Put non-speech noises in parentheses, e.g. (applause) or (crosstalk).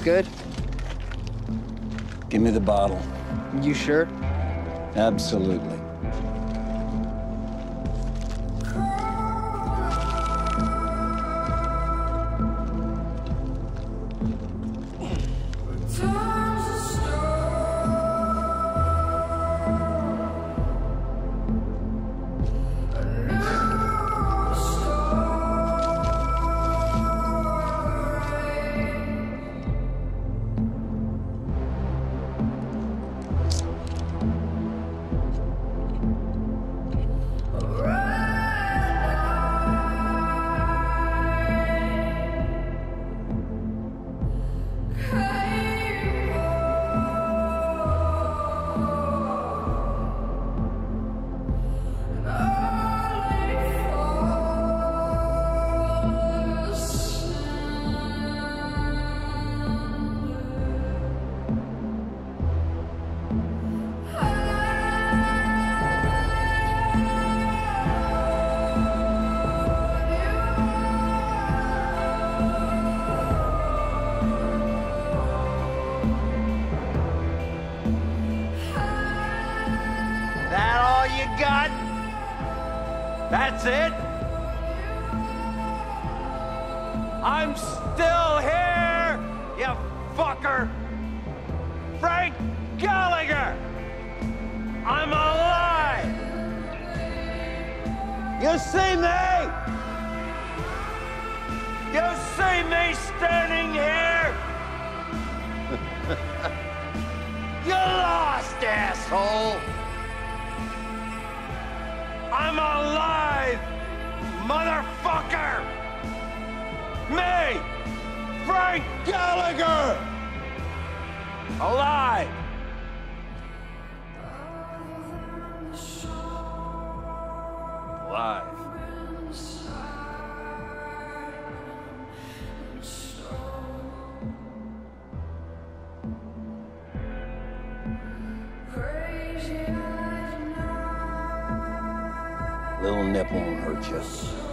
good? Give me the bottle. You sure? Absolutely. Got? That's it? I'm still here, you fucker! Frank Gallagher! I'm alive! You see me? You see me standing here? (laughs) you lost, asshole! Frank Gallagher! Alive! Alive. Little won't hurt you.